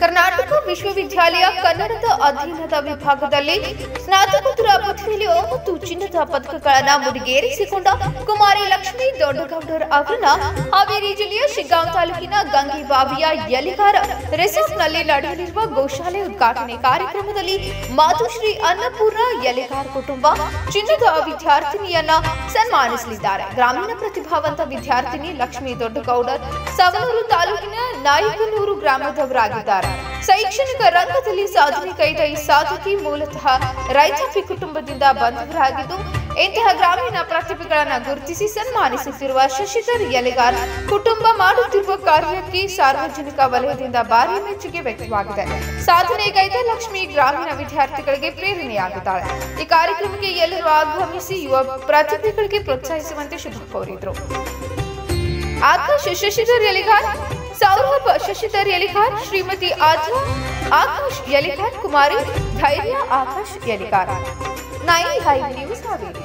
ಕರ್ನಾಟಕ ವಿಶ್ವವಿದ್ಯಾಲಯ ಕನ್ನಡದ ಅಧ್ಯಯನದ ವಿಭಾಗದಲ್ಲಿ ಸ್ನಾತಕೋತ್ತರ ಒಂಬತ್ತು ಚಿನ್ನದ ಪದಕಗಳನ್ನು ಮುಡಿಗೇರಿಸಿಕೊಂಡ ಕುಮಾರಿ ಲಕ್ಷ್ಮೀ ದೊಡ್ಡಗೌಡರ್ ಅವರನ್ನ ಹಾವೇರಿ ಜಿಲ್ಲೆಯ ಶಿಗ್ಗಾಂವ್ ತಾಲೂಕಿನ ಗಂಗೆಬಾವಿಯ ಯಲಿಗಾರ ರೆಸಾರ್ಟ್ನಲ್ಲಿ ನಡೆಯಲಿರುವ ಗೋಶಾಲೆ ಉದ್ಘಾಟನೆ ಕಾರ್ಯಕ್ರಮದಲ್ಲಿ ಮಾತುಶ್ರೀ ಅನ್ನಪೂರ್ಣ ಯಲಿಗಾರ್ ಕುಟುಂಬ ಚಿನ್ನದ ವಿದ್ಯಾರ್ಥಿನಿಯನ್ನ ಸನ್ಮಾನಿಸಲಿದ್ದಾರೆ. ಗ್ರಾಮೀಣ ಪ್ರತಿಭಾವಂತ ವಿದ್ಯಾರ್ಥಿನಿ ಲಕ್ಷ್ಮೀ ದೊಡ್ಡಗೌಡರ್ ಸವಣೂರು ತಾಲೂಕಿನ ನಾಯಕನೂರು ಗ್ರಾಮದವರಾಗಿದ್ದಾರೆ. ಶೈಕ್ಷಣಿಕ ರಂಗದಲ್ಲಿ ಸಾಧನೆ ಕೈದ ಈ ಸಾಧಕಿ ಮೂಲತಃ ರೈತಾಪಿ ಕುಟುಂಬದಿಂದ ಬಂದವರಾಗಿದ್ದು, ಇಂತಹ ಗ್ರಾಮೀಣ ಪ್ರತಿಭೆಗಳನ್ನು ಗುರುತಿಸಿ ಸನ್ಮಾನಿಸುತ್ತಿರುವ ಶಶಿಧರ್ ಯಲೆಗಾರ್ ಕುಟುಂಬ ಮಾಡುತ್ತಿರುವ ಕಾರ್ಯಕ್ಕೆ ಸಾರ್ವಜನಿಕ ವಲಯದಿಂದ ಭಾರಿ ಮೆಚ್ಚುಗೆ ವ್ಯಕ್ತವಾಗಿದೆ. ಸಾಧನೆಗೈದ ಲಕ್ಷ್ಮಿ ಗ್ರಾಮೀಣ ವಿದ್ಯಾರ್ಥಿಗಳಿಗೆ ಪ್ರೇರಣೆಯಾಗಿದ್ದಾಳೆ ಈ ಕಾರ್ಯಕ್ರಮಕ್ಕೆ ಎಲ್ಲರೂ ಆಗಮಿಸಿ ಯುವ ಪ್ರತಿಭೆಗಳಿಗೆ ಪ್ರೋತ್ಸಾಹಿಸುವಂತೆ ಶುಭ ಕೋರಿದ್ರು ಆಕಾಶ Shashidhar Yaligar Saurabh Shashidhar ಯಲಿಕಾರ್ Shrimati ಆದ್ರಾ Akash Yalikar Kumari, Dhairya, Akash Yalikar nine live news Haveri.